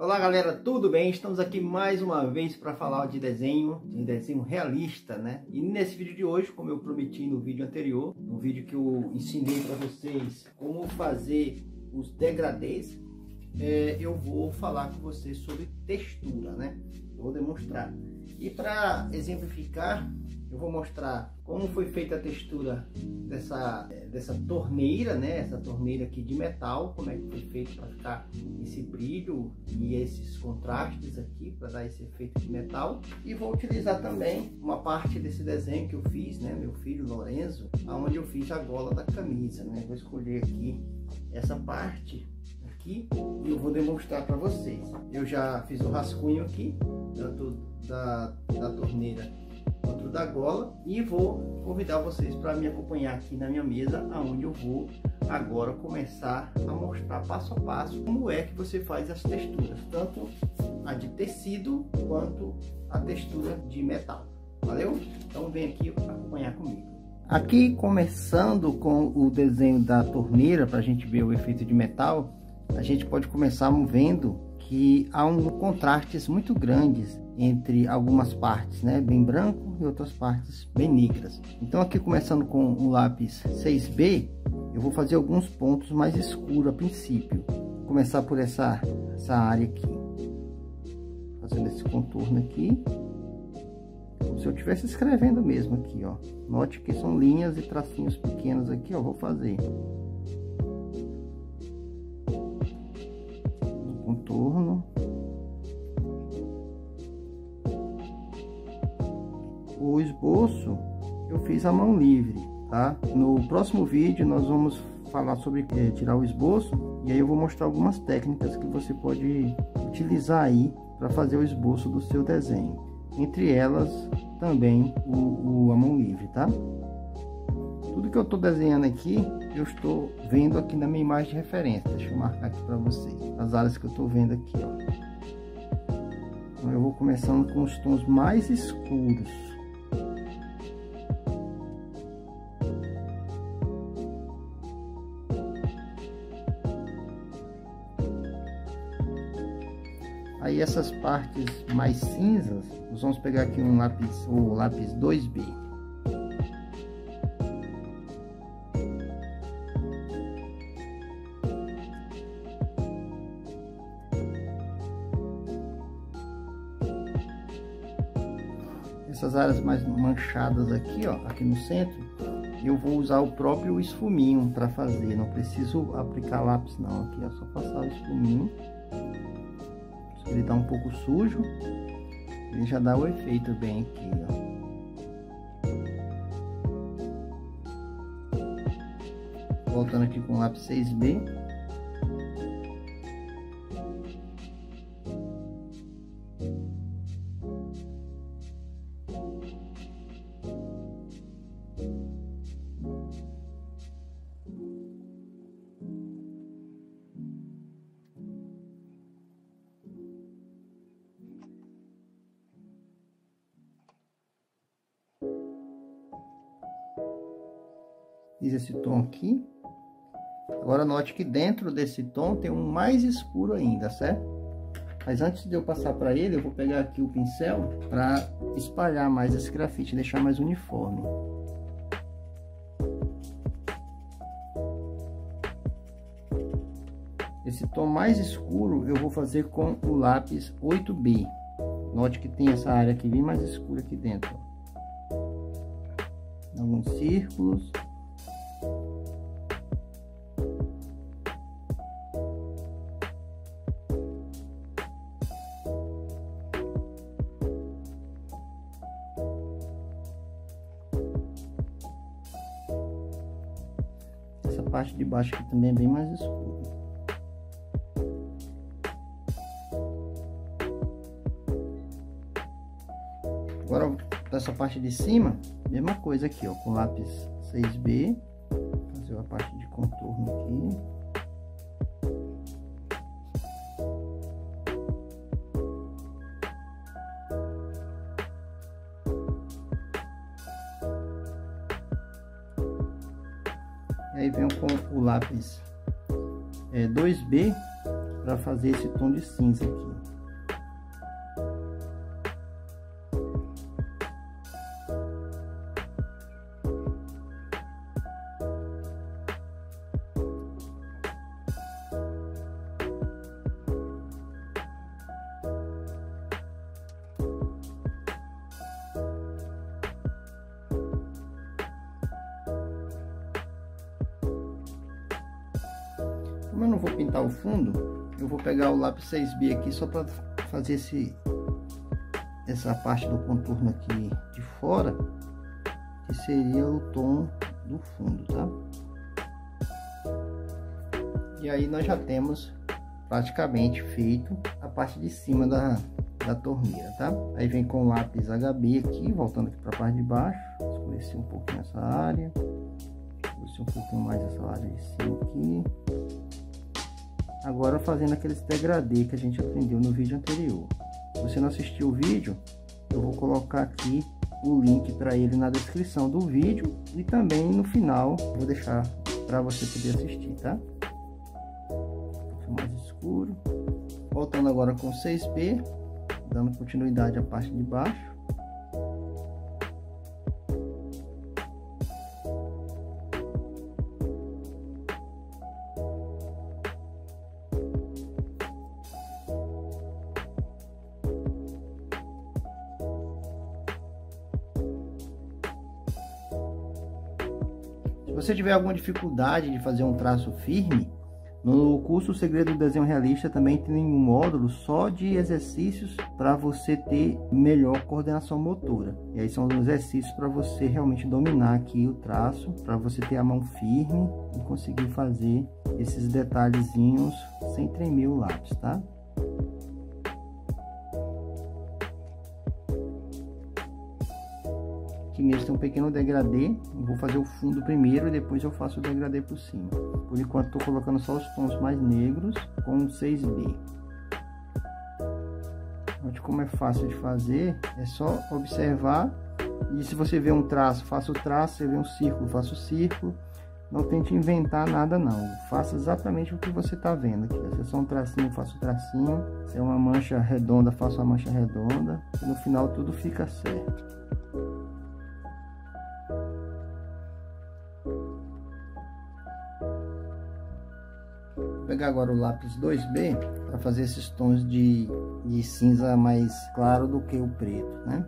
Olá galera, tudo bem? Estamos aqui mais uma vez para falar de desenho, de desenho realista, né? E nesse vídeo de hoje, como eu prometi no vídeo anterior, no vídeo que eu ensinei para vocês como fazer os degradês, é, eu vou falar com vocês sobre textura, né? Vou demonstrar. E para exemplificar, eu vou mostrar como foi feita a textura dessa, dessa torneira, né? Essa torneira aqui de metal, como é que foi feito para ficar esse brilho e esses contrastes aqui, para dar esse efeito de metal. E vou utilizar também uma parte desse desenho que eu fiz, né? Meu filho Lorenzo, aonde eu fiz a gola da camisa, né? Vou escolher aqui essa parte aqui e eu vou demonstrar para vocês. Eu já fiz o rascunho aqui, tanto da, da torneira quanto da gola e vou convidar vocês para me acompanhar aqui na minha mesa aonde eu vou agora começar a mostrar passo a passo como é que você faz as texturas tanto a de tecido quanto a textura de metal. Valeu? Então vem aqui acompanhar comigo. Aqui começando com o desenho da torneira para a gente ver o efeito de metal a gente pode começar vendo que há um contrastes muito grandes entre algumas partes, né, bem branco e outras partes bem negras. Então aqui começando com o lápis 6B, eu vou fazer alguns pontos mais escuros a princípio. Vou começar por essa, essa área aqui, fazendo esse contorno aqui, como se eu estivesse escrevendo mesmo aqui, ó. Note que são linhas e tracinhos pequenos aqui, ó, vou fazer. Fiz a mão livre, tá? No próximo vídeo nós vamos falar sobre é, tirar o esboço e aí eu vou mostrar algumas técnicas que você pode utilizar aí para fazer o esboço do seu desenho. Entre elas também o, o a mão livre, tá? Tudo que eu estou desenhando aqui, eu estou vendo aqui na minha imagem de referência. Deixa eu marcar aqui para vocês. As áreas que eu estou vendo aqui, ó. Então eu vou começando com os tons mais escuros. Essas partes mais cinzas, nós vamos pegar aqui um lápis, o lápis 2B. essas áreas mais manchadas aqui, ó, aqui no centro, eu vou usar o próprio esfuminho para fazer, não preciso aplicar lápis não, aqui é só passar o esfuminho, ele tá um pouco sujo, ele já dá o efeito bem aqui, ó. Voltando aqui com o lápis 6B, Fiz esse tom aqui. Agora note que dentro desse tom tem um mais escuro ainda, certo? Mas antes de eu passar para ele, eu vou pegar aqui o pincel para espalhar mais esse grafite, deixar mais uniforme. Esse tom mais escuro eu vou fazer com o lápis 8B. Note que tem essa área aqui bem mais escura aqui dentro. Alguns círculos. Parte de baixo aqui também é bem mais escuro. Agora, essa parte de cima, mesma coisa aqui, ó, com lápis 6B, fazer a parte de contorno aqui. aí venho com o lápis é, 2B para fazer esse tom de cinza aqui. Como eu não vou pintar o fundo, eu vou pegar o lápis 6B aqui só para fazer esse, essa parte do contorno aqui de fora, que seria o tom do fundo, tá? E aí nós já temos praticamente feito a parte de cima da, da torneira, tá? Aí vem com o lápis HB aqui, voltando aqui para a parte de baixo, escurecer um pouquinho essa área, escurecer um pouquinho mais essa área de cima aqui. Agora fazendo aqueles degradê que a gente aprendeu no vídeo anterior. Se você não assistiu o vídeo, eu vou colocar aqui o link para ele na descrição do vídeo e também no final vou deixar para você poder assistir, tá? Mais escuro. Voltando agora com 6B, dando continuidade à parte de baixo. Você tiver alguma dificuldade de fazer um traço firme, no curso Segredo do Desenho Realista também tem um módulo só de exercícios para você ter melhor coordenação motora. E aí são os exercícios para você realmente dominar aqui o traço, para você ter a mão firme e conseguir fazer esses detalhezinhos sem tremer o lápis, tá? Aqui mesmo tem um pequeno degradê. vou fazer o fundo primeiro e depois eu faço o degradê por cima. Por enquanto estou colocando só os tons mais negros com 6B. Note como é fácil de fazer, é só observar. E se você vê um traço, faça o traço, você vê um círculo, faça o círculo. Não tente inventar nada não, faça exatamente o que você está vendo aqui. Se é só um tracinho, faça o tracinho. Se é uma mancha redonda, faça uma mancha redonda. E no final tudo fica certo. Pegar agora o lápis 2B para fazer esses tons de, de cinza mais claro do que o preto, né?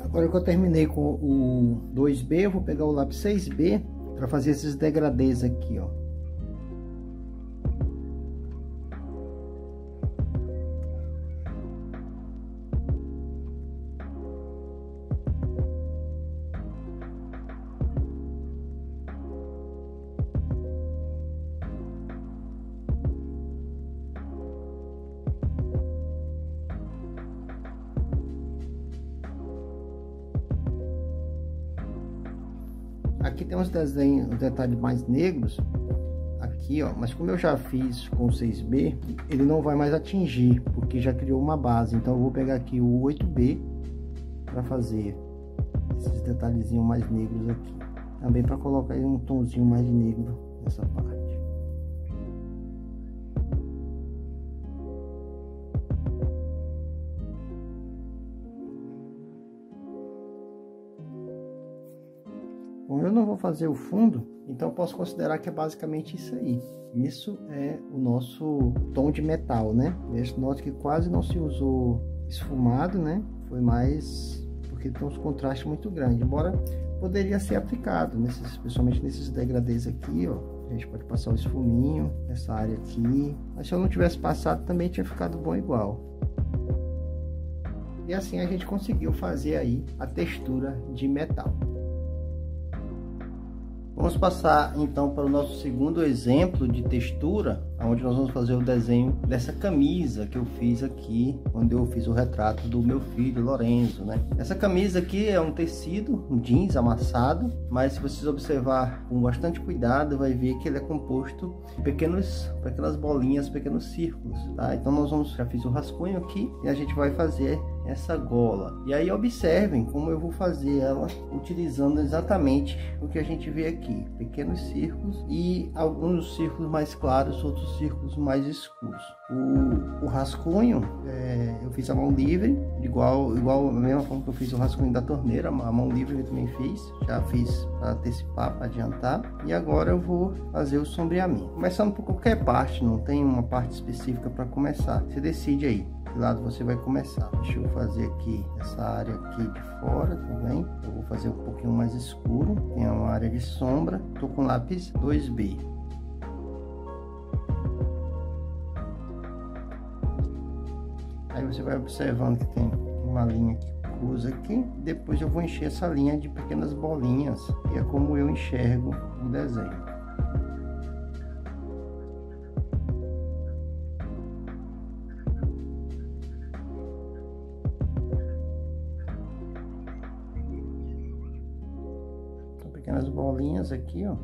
Agora que eu terminei com o 2B, eu vou pegar o lápis 6B para fazer esses degradês aqui, ó. Desenhos, uns detalhes mais negros. Aqui, ó. Mas como eu já fiz com 6B, ele não vai mais atingir, porque já criou uma base. Então eu vou pegar aqui o 8B para fazer esses detalhezinhos mais negros aqui. Também para colocar um tomzinho mais negro nessa parte. Não vou fazer o fundo, então posso considerar que é basicamente isso aí. Isso é o nosso tom de metal, né? Neste note que quase não se usou esfumado, né? Foi mais porque tem uns contrastes muito grandes, embora poderia ser aplicado, nesses, especialmente nesses degradês aqui, ó. A gente pode passar o esfuminho nessa área aqui, mas se eu não tivesse passado também tinha ficado bom igual. E assim a gente conseguiu fazer aí a textura de metal. Vamos passar então para o nosso segundo exemplo de textura, onde nós vamos fazer o desenho dessa camisa que eu fiz aqui, onde eu fiz o retrato do meu filho Lorenzo, né? Essa camisa aqui é um tecido, um jeans amassado, mas se vocês observar com bastante cuidado, vai ver que ele é composto de pequenos, pequenas bolinhas, pequenos círculos, tá? Então nós vamos, já fiz o rascunho aqui e a gente vai fazer essa gola. E aí observem como eu vou fazer ela utilizando exatamente o que a gente vê aqui, pequenos círculos e alguns círculos mais claros, outros círculos mais escuros. O, o rascunho é, eu fiz a mão livre, igual, igual a mesma forma que eu fiz o rascunho da torneira, a mão livre eu também fiz, já fiz para antecipar, para adiantar. E agora eu vou fazer o sombreamento. Começando por qualquer parte, não tem uma parte específica para começar, você decide aí que lado você vai começar. Deixa eu fazer aqui essa área aqui de fora também. Eu vou fazer um pouquinho mais escuro. Tem uma área de sombra. Tô com lápis 2B. Aí você vai observando que tem uma linha que cruza aqui. Depois eu vou encher essa linha de pequenas bolinhas, que é como eu enxergo o desenho. pequenas bolinhas aqui, ó.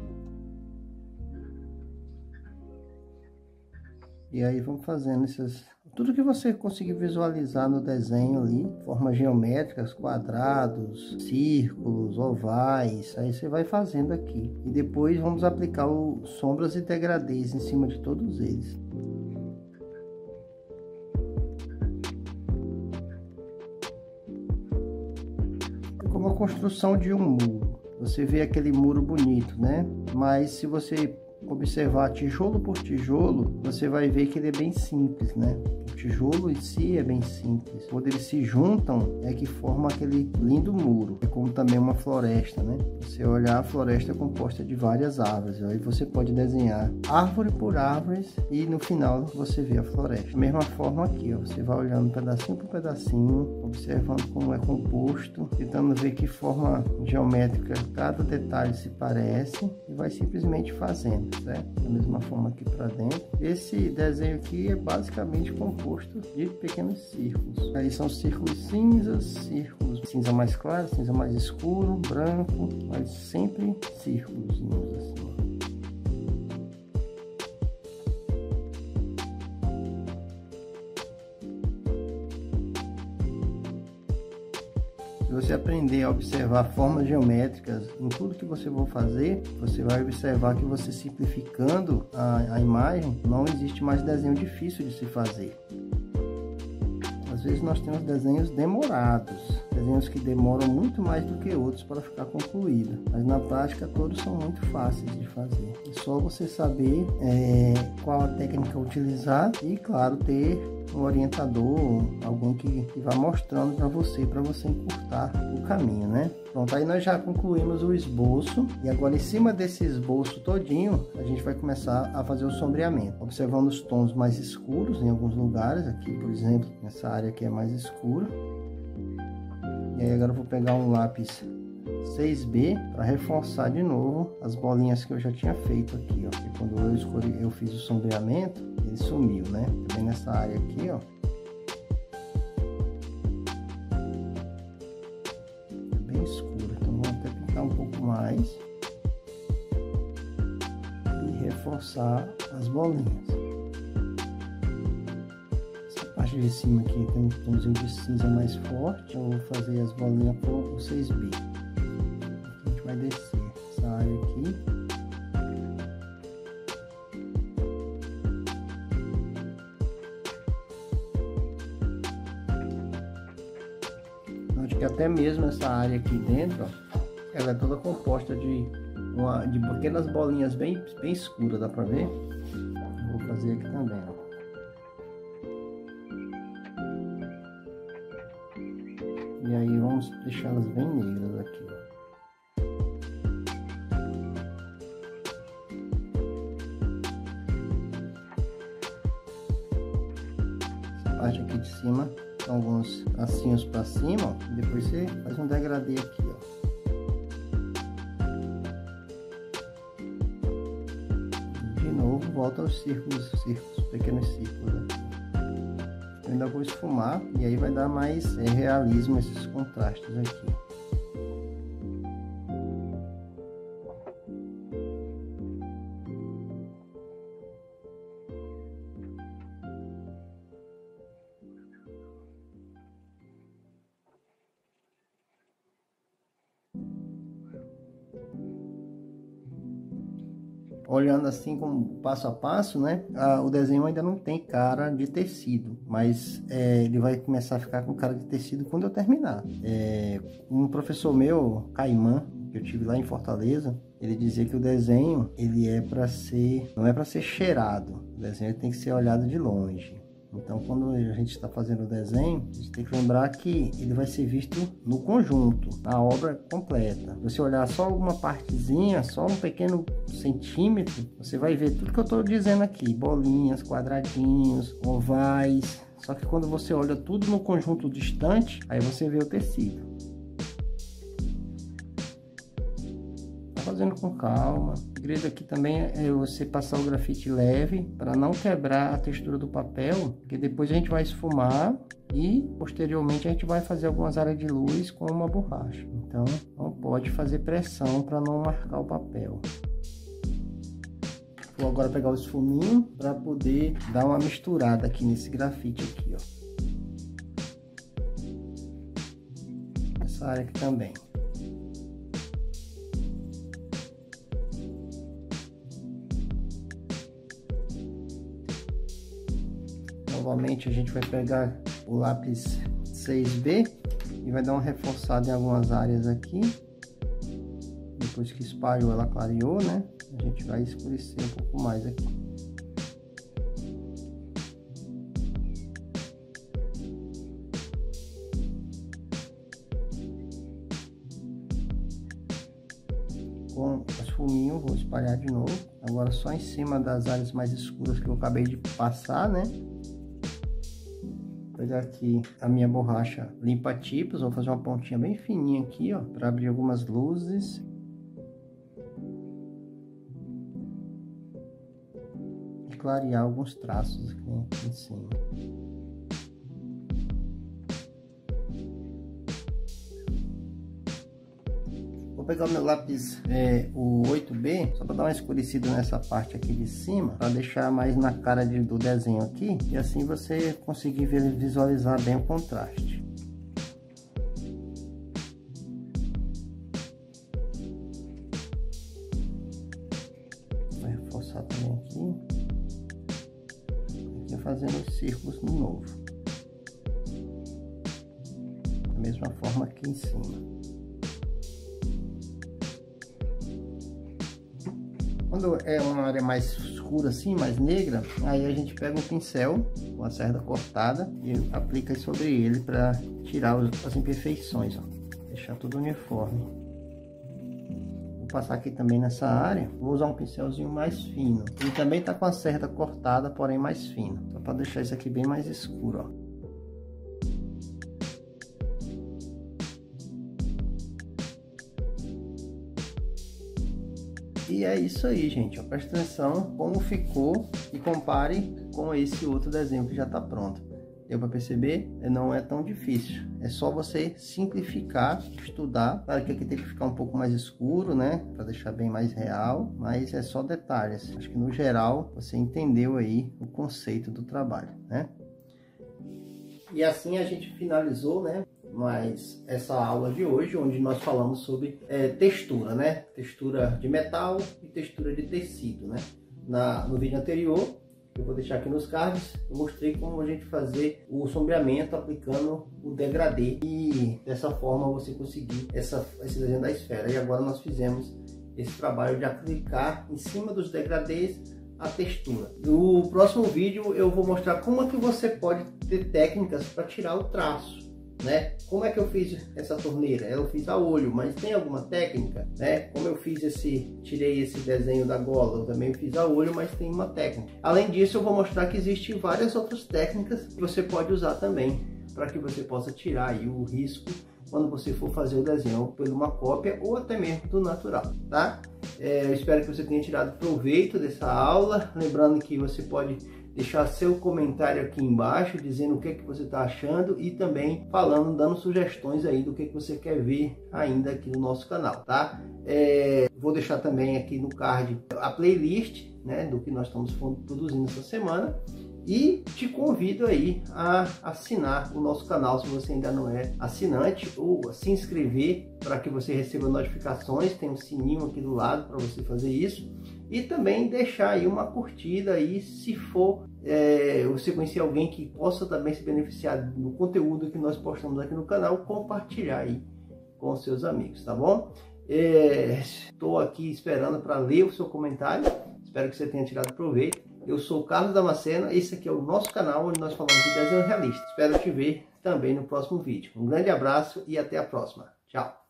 E aí vamos fazendo esses... Tudo que você conseguir visualizar no desenho ali, formas geométricas, quadrados, círculos, ovais, aí você vai fazendo aqui. E depois vamos aplicar o sombras e degradês em cima de todos eles. Como a construção de um muro. Você vê aquele muro bonito, né? Mas se você observar tijolo por tijolo, você vai ver que ele é bem simples, né? O tijolo em si é bem simples. Quando eles se juntam, é que forma aquele lindo muro. É como também uma floresta, né? Você olhar, a floresta é composta de várias árvores. Aí você pode desenhar árvore por árvore e no final você vê a floresta. Da mesma forma aqui, ó, você vai olhando pedacinho por pedacinho, observando como é composto, tentando ver que forma geométrica cada detalhe se parece vai simplesmente fazendo certo? Da mesma forma aqui para dentro. Esse desenho aqui é basicamente composto de pequenos círculos. Aí são círculos cinzas, círculos cinza mais claro, cinza mais escuro, branco, mas sempre círculos você aprender a observar formas geométricas em tudo que você for fazer, você vai observar que você simplificando a, a imagem, não existe mais desenho difícil de se fazer. Às vezes nós temos desenhos demorados, desenhos que demoram muito mais do que outros para ficar concluído, mas na prática todos são muito fáceis de fazer. É só você saber é, qual a técnica utilizar e, claro, ter um orientador, alguém que, que vá mostrando para você, para você encurtar o caminho, né? Pronto, aí nós já concluímos o esboço e agora em cima desse esboço todinho, a gente vai começar a fazer o sombreamento, observando os tons mais escuros em alguns lugares, aqui por exemplo, nessa área aqui é mais escuro. E aí agora eu vou pegar um lápis 6B para reforçar de novo as bolinhas que eu já tinha feito aqui, ó. Quando eu escolhi, eu fiz o sombreamento, ele sumiu, né? Também nessa área aqui, ó. É bem escuro, então vou até pintar um pouco mais e reforçar as bolinhas. Parte de cima aqui tem um tomzinho de cinza mais forte, eu vou fazer as bolinhas por 6B vai descer essa área aqui. Note que até mesmo essa área aqui dentro, ó, ela é toda composta de, uma, de pequenas bolinhas bem, bem escuras, dá pra ver? Vou fazer aqui também, ó. Vamos deixá-las bem negras aqui, ó. parte aqui de cima, alguns assinhos para cima, ó, depois você faz um degradê aqui, ó. De novo, volta aos círculos, círculos, pequenos círculos aqui. Ainda vou esfumar e aí vai dar mais é, realismo esses contrastes aqui. Olhando assim como passo a passo, né? A, o desenho ainda não tem cara de tecido, mas é, ele vai começar a ficar com cara de tecido quando eu terminar. É, um professor meu, Caimã, que eu tive lá em Fortaleza, ele dizia que o desenho ele é para ser, não é para ser cheirado. O desenho tem que ser olhado de longe. Então, quando a gente está fazendo o desenho, a gente tem que lembrar que ele vai ser visto no conjunto, na obra completa. Você olhar só alguma partezinha, só um pequeno centímetro, você vai ver tudo que eu estou dizendo aqui: bolinhas, quadradinhos, ovais. Só que quando você olha tudo no conjunto distante, aí você vê o tecido. Fazendo com calma. O segredo aqui também é você passar o grafite leve para não quebrar a textura do papel, porque depois a gente vai esfumar e posteriormente a gente vai fazer algumas áreas de luz com uma borracha. Então não pode fazer pressão para não marcar o papel. Vou agora pegar o esfuminho para poder dar uma misturada aqui nesse grafite aqui, ó. Essa área aqui também. Novamente a gente vai pegar o lápis 6B e vai dar uma reforçada em algumas áreas aqui. Depois que espalhou, ela clareou, né? A gente vai escurecer um pouco mais aqui. Com os fuminhos, vou espalhar de novo. Agora só em cima das áreas mais escuras que eu acabei de passar, né? Pegar aqui a minha borracha limpa tipos, vou fazer uma pontinha bem fininha aqui, ó, para abrir algumas luzes. E clarear alguns traços aqui, em cima. Pegar o meu lápis, é, o 8B, só para dar uma escurecida nessa parte aqui de cima, para deixar mais na cara de, do desenho aqui, e assim você conseguir visualizar bem o contraste. Vou reforçar também aqui, fazendo os círculos no novo. Da mesma forma aqui em cima. Quando é uma área mais escura assim, mais negra, aí a gente pega um pincel com a cerda cortada e aplica sobre ele para tirar as imperfeições, ó. deixar tudo uniforme. Vou passar aqui também nessa área, vou usar um pincelzinho mais fino. Ele também tá com a cerda cortada, porém mais fino, só para deixar isso aqui bem mais escuro, ó. E é isso aí, gente. Presta atenção como ficou e compare com esse outro desenho que já está pronto. Deu para perceber? Não é tão difícil. É só você simplificar, estudar. Claro que aqui tem que ficar um pouco mais escuro, né? Para deixar bem mais real. Mas é só detalhes. Acho que no geral você entendeu aí o conceito do trabalho, né? E assim a gente finalizou, né? Mas essa aula de hoje, onde nós falamos sobre é, textura, né? Textura de metal e textura de tecido, né? Na, no vídeo anterior, eu vou deixar aqui nos cards, eu mostrei como a gente fazer o sombreamento aplicando o degradê e dessa forma você conseguir essa, esse desenho da esfera. E agora nós fizemos esse trabalho de aplicar em cima dos degradês a textura. No próximo vídeo eu vou mostrar como é que você pode ter técnicas para tirar o traço né? Como é que eu fiz essa torneira? Eu fiz a olho, mas tem alguma técnica, né? Como eu fiz esse, tirei esse desenho da gola, eu também fiz a olho, mas tem uma técnica. Além disso, eu vou mostrar que existem várias outras técnicas que você pode usar também para que você possa tirar aí o risco quando você for fazer o desenho por uma cópia ou até mesmo do natural, tá? É, eu espero que você tenha tirado proveito dessa aula, lembrando que você pode deixar seu comentário aqui embaixo dizendo o que, é que você está achando e também falando, dando sugestões aí do que, é que você quer ver ainda aqui no nosso canal, tá? É, vou deixar também aqui no card a playlist né, do que nós estamos produzindo essa semana e te convido aí a assinar o nosso canal se você ainda não é assinante ou a se inscrever para que você receba notificações, tem um sininho aqui do lado para você fazer isso e também deixar aí uma curtida aí se for é, você conhecer alguém que possa também se beneficiar do conteúdo que nós postamos aqui no canal, compartilhar aí com seus amigos, tá bom? Estou é, aqui esperando para ler o seu comentário, espero que você tenha tirado proveito. Eu sou o Carlos Damasceno, esse aqui é o nosso canal onde nós falamos de desenho realista. Espero te ver também no próximo vídeo. Um grande abraço e até a próxima. Tchau!